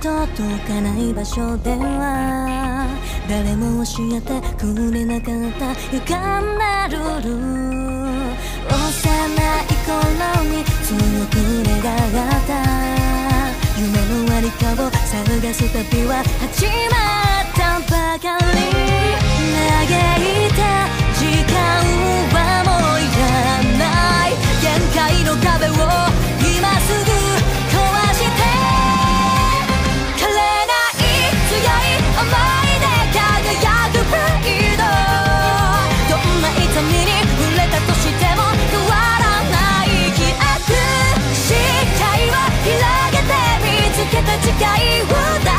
届かない場所では誰も教えてくれなかった歪んだルール。幼い頃に強く願った。夢のありかを探す旅は始まったばかり。你，我的。